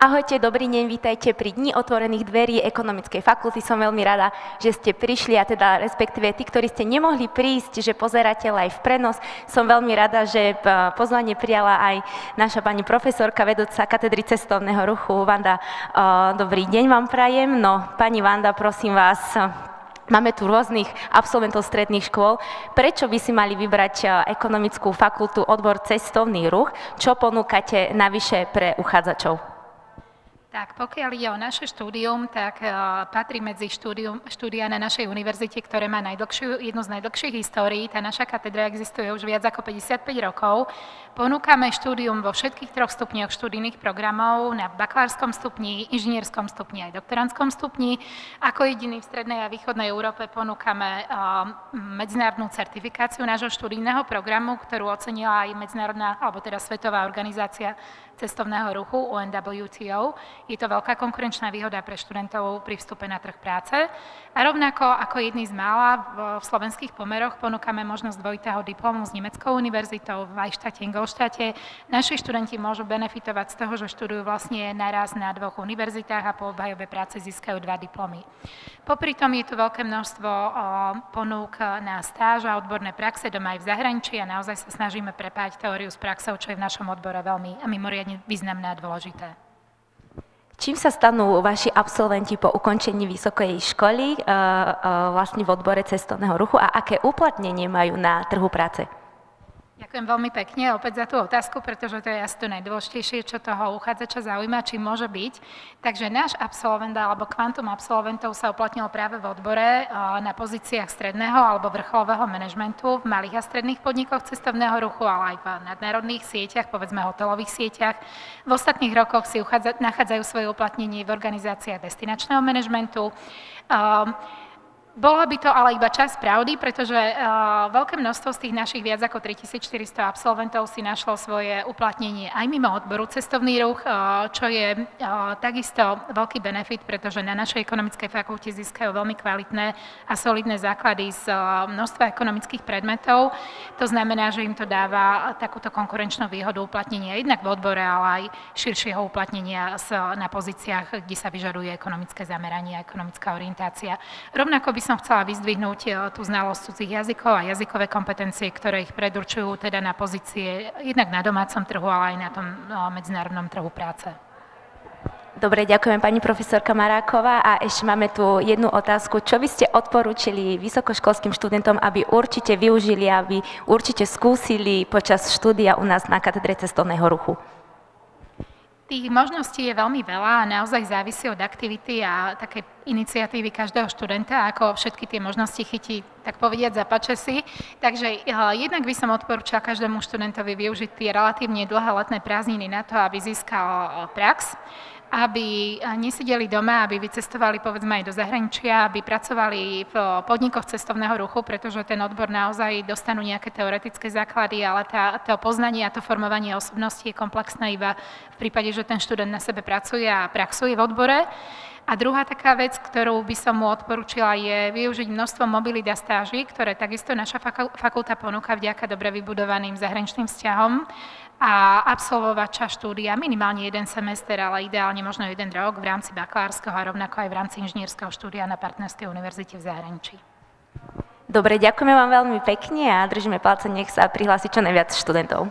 Ahojte, dobrý deň, vítajte pri Dni otvorených dverí ekonomickej fakulty. Som veľmi rada, že ste prišli a teda respektíve tí, ktorí ste nemohli prísť, že pozeráte live prenos. Som veľmi rada, že e, pozvanie prijala aj naša pani profesorka, vedúca katedry cestovného ruchu, Vanda. E, dobrý deň vám prajem. No, pani Vanda, prosím vás, Máme tu rôznych absolventov stredných škôl. Prečo by si mali vybrať e, ekonomickú fakultu odbor cestovný ruch? Čo ponúkate navyše pre uchádzačov? Tak, pokiaľ ide o naše štúdium, tak uh, patrí medzi štúdium, štúdia na našej univerzite, ktoré má jednu z najdlhších histórií. Tá naša katedra existuje už viac ako 55 rokov. Ponúkame štúdium vo všetkých troch stupňoch študijných programov, na bakalárskom stupni, inžinierskom stupni aj doktorantskom stupni. Ako jediný v strednej a východnej Európe ponúkame uh, medzinárodnú certifikáciu nášho študijného programu, ktorú ocenila aj medzinárodná, alebo teda Svetová organizácia cestovného ruchu UNWTO. Je to veľká konkurenčná výhoda pre študentov pri vstupe na trh práce. A rovnako ako jedný z mála v slovenských pomeroch ponúkame možnosť dvojitého diplomu s Nemeckou univerzitou v Ajštate, Ingolštate. Naši študenti môžu benefitovať z toho, že študujú vlastne naraz na dvoch univerzitách a po obhajobe práce získajú dva diplomy. Popri tom je tu veľké množstvo ponúk na stáž a odborné praxe doma aj v zahraničí a naozaj sa snažíme prepájať teóriu s praxou, čo je v našom odbore veľmi a mimoriadne významné a dôležité. Čím sa stanú vaši absolventi po ukončení vysokej školy vlastne v odbore cestovného ruchu a aké uplatnenie majú na trhu práce? Ďakujem veľmi pekne opäť za tú otázku, pretože to je asi to najdôležitejšie, čo toho uchádzača zaujíma, či môže byť. Takže náš absolvent alebo kvantum absolventov sa uplatnilo práve v odbore na pozíciách stredného alebo vrcholového manažmentu v malých a stredných podnikoch cestovného ruchu, ale aj v nadnárodných sieťach, povedzme hotelových sieťach. V ostatných rokoch si nachádzajú svoje uplatnenie v organizáciách destinačného manažmentu. Bolo by to ale iba čas pravdy, pretože uh, veľké množstvo z tých našich viac ako 3400 absolventov si našlo svoje uplatnenie aj mimo odboru cestovný ruch, uh, čo je uh, takisto veľký benefit, pretože na našej ekonomickej fakulte získajú veľmi kvalitné a solidné základy z množstva ekonomických predmetov. To znamená, že im to dáva takúto konkurenčnú výhodu uplatnenia jednak v odbore, ale aj širšieho uplatnenia na pozíciách, kde sa vyžaduje ekonomické zameranie a ekonomická orientácia. Rovnako by by som chcela vyzdvihnúť eh, tú znalosť cudzích jazykov a jazykové kompetencie, ktoré ich predurčujú teda na pozície jednak na domácom trhu, ale aj na tom no, medzinárodnom trhu práce. Dobre, ďakujem pani profesorka Maráková a ešte máme tu jednu otázku. Čo by ste odporúčili vysokoškolským študentom, aby určite využili, aby určite skúsili počas štúdia u nás na katedre cestovného ruchu? Tých možností je veľmi veľa a naozaj závisí od aktivity a také iniciatívy každého študenta, ako všetky tie možnosti chytí, tak povediať, zapače si. Takže eh, jednak by som odporúčala každému študentovi využiť tie relatívne dlhé letné prázdniny na to, aby získal eh, prax aby eh, nesedeli doma, aby vycestovali povedzme aj do zahraničia, aby pracovali v podnikoch cestovného ruchu, pretože ten odbor naozaj dostanú nejaké teoretické základy, ale tá, to poznanie a to formovanie osobnosti je komplexné iba v prípade, že ten študent na sebe pracuje a praxuje v odbore. A druhá taká vec, ktorú by som mu odporúčila, je využiť množstvo mobilít a stáží, ktoré takisto naša fakulta ponúka vďaka dobre vybudovaným zahraničným vzťahom a absolvovať čas štúdia, minimálne jeden semester, ale ideálne možno jeden rok v rámci bakalárskeho a rovnako aj v rámci inžinierského štúdia na Partnerskej univerzite v zahraničí. Dobre, ďakujeme vám veľmi pekne a držíme palce, nech sa prihlási čo najviac študentov.